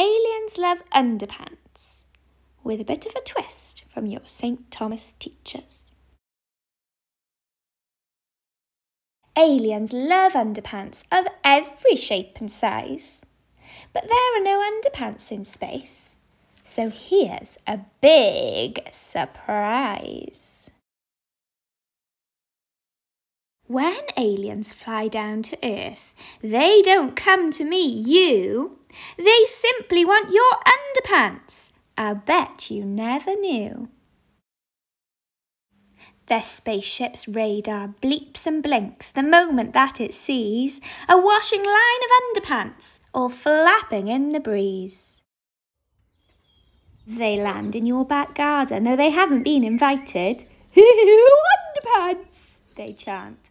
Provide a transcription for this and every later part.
Aliens Love Underpants, with a bit of a twist from your St. Thomas teachers. Aliens love underpants of every shape and size, but there are no underpants in space. So here's a big surprise. When aliens fly down to Earth, they don't come to meet you. They simply want your underpants. I'll bet you never knew. Their spaceship's radar bleeps and blinks the moment that it sees a washing line of underpants all flapping in the breeze. They land in your back garden, though they haven't been invited. Underpants, they chant,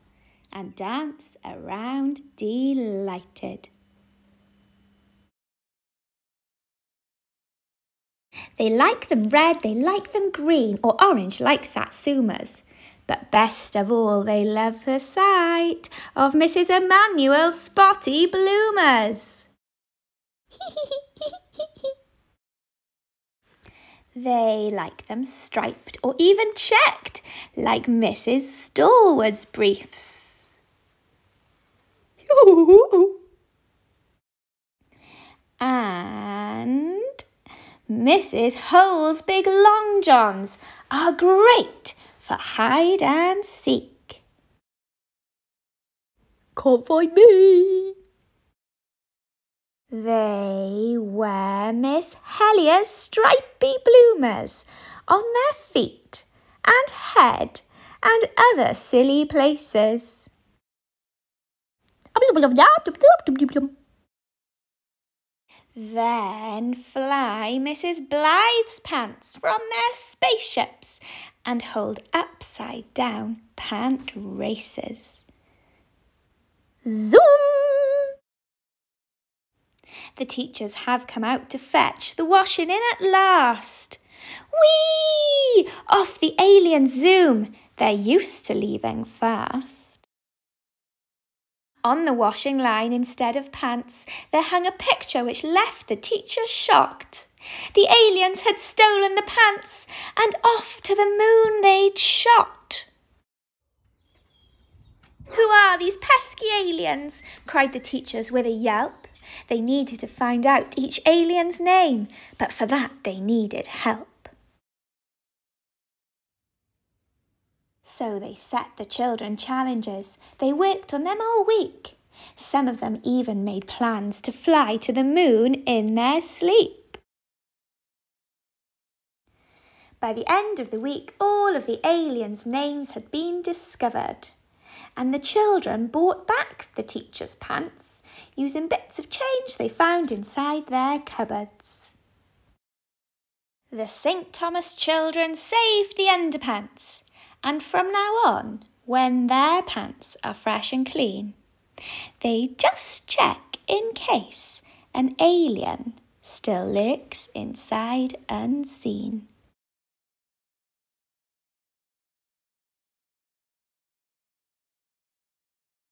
and dance around delighted. They like them red, they like them green, or orange like Satsumas. But best of all, they love the sight of Mrs. Emanuel's spotty bloomers. They like them striped or even checked, like Mrs. Stallward's briefs. and Mrs. Hole's big long johns are great for hide and seek. Can't find me. They wear Miss Helia's stripy bloomers on their feet and head and other silly places. Then fly Mrs. Blythe's pants from their spaceships and hold upside down pant races. Zoom! The teachers have come out to fetch the washing in at last. Whee! Off the aliens zoom. They're used to leaving fast. On the washing line, instead of pants, there hung a picture which left the teachers shocked. The aliens had stolen the pants, and off to the moon they'd shot. Who are these pesky aliens? cried the teachers with a yelp. They needed to find out each alien's name, but for that they needed help. So they set the children challenges. They worked on them all week. Some of them even made plans to fly to the moon in their sleep. By the end of the week, all of the aliens' names had been discovered and the children bought back the teacher's pants using bits of change they found inside their cupboards. The St. Thomas children saved the underpants, and from now on, when their pants are fresh and clean, they just check in case an alien still lurks inside unseen.